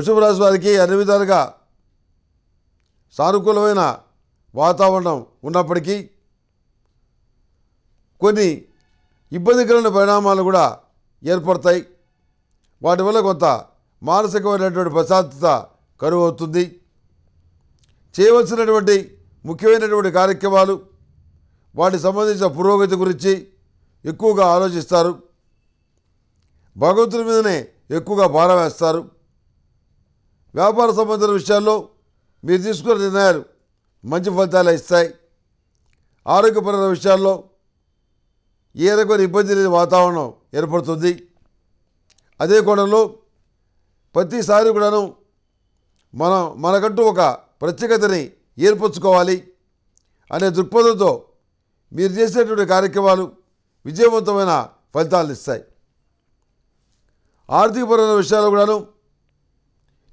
వృషభ రాశి వారికి అన్ని విధాలుగా సానుకూలమైన వాతావరణం ఉన్నప్పటికీ కొన్ని ఇబ్బందికరమైన పరిణామాలు కూడా ఏర్పడతాయి. వాటి వల్ల కొంత మానసికమైనటువంటి ప్రశాంతత కరువు అవుతుంది చేయవలసినటువంటి ముఖ్యమైనటువంటి కార్యక్రమాలు వాటికి సంబంధించిన పురోగతి గురించి ఎక్కువగా ఆలోచిస్తారు. భగవంతుని మీదనే ఎక్కువగా భారం వేస్తారు. వ్యాపార సంబంధించిన విషయాల్లో మీరు తీసుకున్న నిర్ణయాలు మంచి ఫలితాలు ఇస్తాయి. ఆరోగ్యపరమైన విషయాల్లో ఏ రకమైన ఇబ్బంది లేని వాతావరణం ఏర్పడుతుంది. అదే కోణంలో ప్రతిసారి కూడాను మనం మనకంటూ ఒక ప్రత్యేకతని ఏర్పరచుకోవాలి అనే దృక్పథంతో మీరు చేసేటువంటి కార్యక్రమాలు విజయవంతమైన ఫలితాలను ఇస్తాయి. ఆర్థికపరమైన విషయాలు కూడాను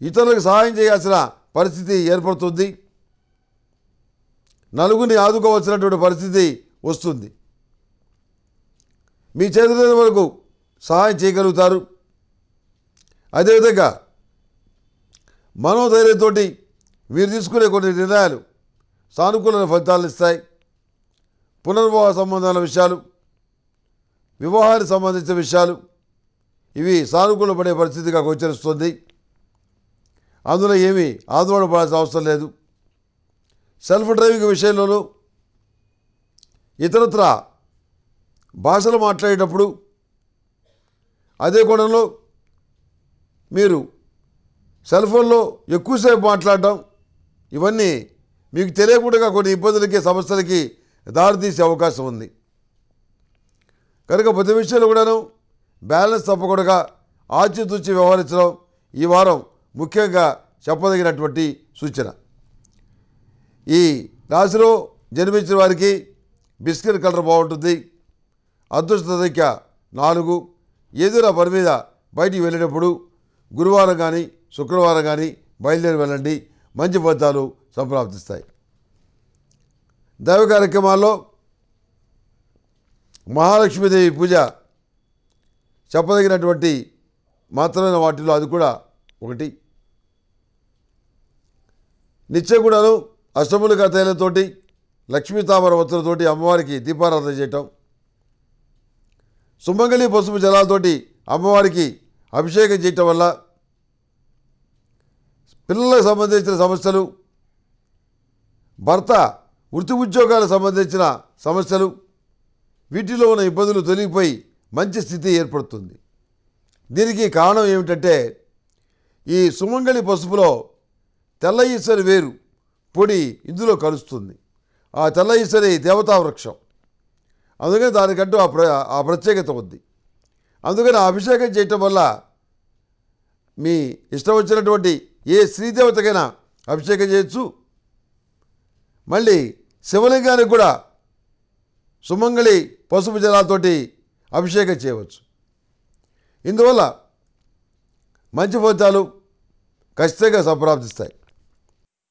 ఇతరులకు సహాయం చేయాల్సిన పరిస్థితి ఏర్పడుతుంది. నలుగురిని ఆదుకోవాల్సినటువంటి పరిస్థితి వస్తుంది. మీ చేతుల వరకు సహాయం చేయగలుగుతారు. అదేవిధంగా మనోధైర్యంతో మీరు తీసుకునే కొన్ని నిర్ణయాలు సానుకూల ఫలితాలను ఇస్తాయి. పునర్వివాహ సంబంధాల విషయాలు వివాహానికి సంబంధించిన విషయాలు ఇవి సానుకూలపడే పరిస్థితిగా గోచరిస్తుంది. అందులో ఏమీ ఆందోళన పడాల్సిన అవసరం లేదు. సెల్ఫ్ డ్రైవింగ్ విషయంలోనూ ఇతరత్ర భాషలు మాట్లాడేటప్పుడు అదే కోణంలో మీరు సెల్ ఫోన్లో ఎక్కువసేపు మాట్లాడటం ఇవన్నీ మీకు తెలియకుండా కొన్ని ఇబ్బందులకి సమస్యలకి దారితీసే అవకాశం ఉంది. కనుక ప్రతి విషయంలో కూడాను బ్యాలెన్స్ తప్పకుండా ఆచితూచి వ్యవహరించడం ఈ వారం ముఖ్యంగా చెప్పదగినటువంటి సూచన. ఈ రాశిలో జన్మించిన వారికి బిస్కెట్ కలర్ బాగుంటుంది. అదృష్ట సంఖ్య నాలుగు. ఏదైనా పని మీద బయటికి వెళ్ళినప్పుడు గురువారం కానీ శుక్రవారం కానీ బయలుదేరి వెళ్ళండి. మంచి ఫలితాలు సంప్రాప్తిస్తాయి. దైవ కార్యక్రమాల్లో మహాలక్ష్మీదేవి పూజ చెప్పదగినటువంటి మాత్రమైన వాటిలో అది కూడా ఒకటి. నిత్యం కూడాను అష్టములుగా తైలతోటి లక్ష్మీతామర వత్తులతోటి అమ్మవారికి దీపారాధన చేయటం. సుమంగళి పసుపు జలాలతోటి అమ్మవారికి అభిషేకం చేయటం వల్ల పిల్లలకు సంబంధించిన సమస్యలు భర్త వృత్తి ఉద్యోగాలకు సంబంధించిన సమస్యలు వీటిలో ఉన్న ఇబ్బందులు తొలగిపోయి మంచి స్థితి ఏర్పడుతుంది. దీనికి కారణం ఏమిటంటే ఈ సుమంగళి పసుపులో తెల్ల ఈశ్వరి వేరు పొడి ఇందులో కలుస్తుంది. ఆ తెల్ల ఈశ్వరి దేవతా వృక్షం. అందుకని దానికంటూ ఆ ప్ర ఆ ప్రత్యేకత ఉంది. అందుకని అభిషేకం చేయటం వల్ల మీ ఇష్టం వచ్చినటువంటి ఏ శ్రీదేవతకైనా అభిషేకం చేయొచ్చు. మళ్ళీ శివలింగానికి కూడా సుమంగళి పసుపు జలాలతోటి అభిషేకం చేయవచ్చు. ఇందువల్ల మంచి ఫలితాలు ఖచ్చితంగా సంప్రాప్తిస్తాయి.